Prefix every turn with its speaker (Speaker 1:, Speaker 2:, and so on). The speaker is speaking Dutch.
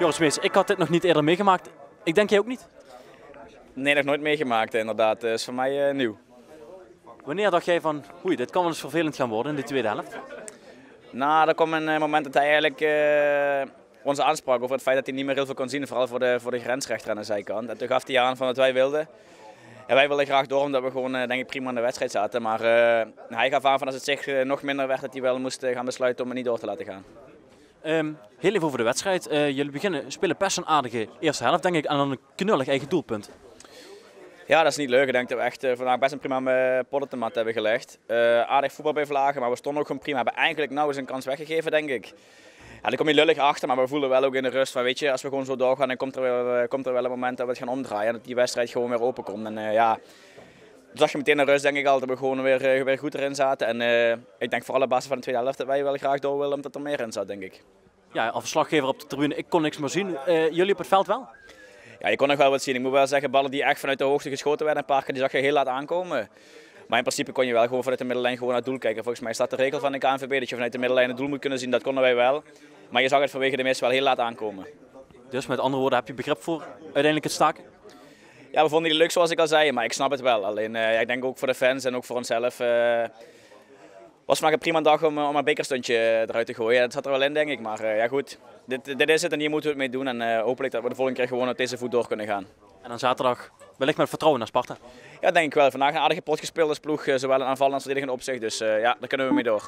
Speaker 1: Joris Mees, ik had dit nog niet eerder meegemaakt. Ik denk jij ook niet?
Speaker 2: Nee, nog nooit meegemaakt inderdaad. Dat is voor mij uh, nieuw.
Speaker 1: Wanneer dacht jij van, oei, dit kan wel eens vervelend gaan worden in de tweede helft?
Speaker 2: Nou, er kwam een uh, moment dat hij eigenlijk uh, onze aansprak over het feit dat hij niet meer heel veel kon zien. Vooral voor de, voor de grensrechter aan de zijkant. En toen gaf hij aan van wat wij wilden. En wij wilden graag door omdat we gewoon denk ik prima in de wedstrijd zaten. Maar hij gaf aan van als het zich nog minder werd dat hij wel moest gaan besluiten om het niet door te laten gaan.
Speaker 1: Um, heel even over de wedstrijd. Uh, jullie beginnen, spelen best een aardige eerste helft, denk ik, en dan een knullig eigen doelpunt.
Speaker 2: Ja, dat is niet leuk. Ik denk dat we echt uh, vandaag best een prima poddentemat hebben gelegd. Aardig voetbal bij vlagen, maar we stonden ook gewoon prima. We hebben eigenlijk nou eens een kans weggegeven, denk ik. Ja, dan kom je lullig achter, maar we voelen wel ook in de rust van, weet je, als we gewoon zo doorgaan, dan komt er wel, komt er wel een moment dat we het gaan omdraaien en dat die wedstrijd gewoon weer open komt. En uh, zag je meteen de rust, denk ik al, dat we gewoon weer, weer goed erin zaten. En uh, ik denk voor alle bassen van de tweede helft dat wij wel graag door willen, omdat er meer in zat, denk ik.
Speaker 1: Ja, als verslaggever op de tribune, ik kon niks meer zien. Uh, jullie op het veld wel?
Speaker 2: Ja, je kon nog wel wat zien. Ik moet wel zeggen, ballen die echt vanuit de hoogte geschoten werden, een paar keer, die zag je heel laat aankomen. Maar in principe kon je wel gewoon vanuit de middenlijn gewoon naar het doel kijken. Volgens mij staat de regel van de KNVB dat je vanuit de middenlijn het doel moet kunnen zien. Dat konden wij wel. Maar je zag het vanwege de meeste wel heel laat aankomen.
Speaker 1: Dus met andere woorden, heb je begrip voor uiteindelijk het staken?
Speaker 2: Ja, we vonden het leuk zoals ik al zei, maar ik snap het wel. Alleen uh, ik denk ook voor de fans en ook voor onszelf... Uh, was maar een prima dag om, om een bekerstuntje eruit te gooien. Dat zat er wel in, denk ik. Maar uh, ja, goed. Dit, dit is het en hier moeten we het mee doen. En hopelijk dat we de volgende keer gewoon op deze voet door kunnen gaan.
Speaker 1: En dan zaterdag wellicht met vertrouwen naar Sparta?
Speaker 2: Ja, denk ik wel. Vandaag een aardige pot gespeeld als ploeg. Zowel in aanval als verdedigend opzicht. Dus ja, daar kunnen we mee door.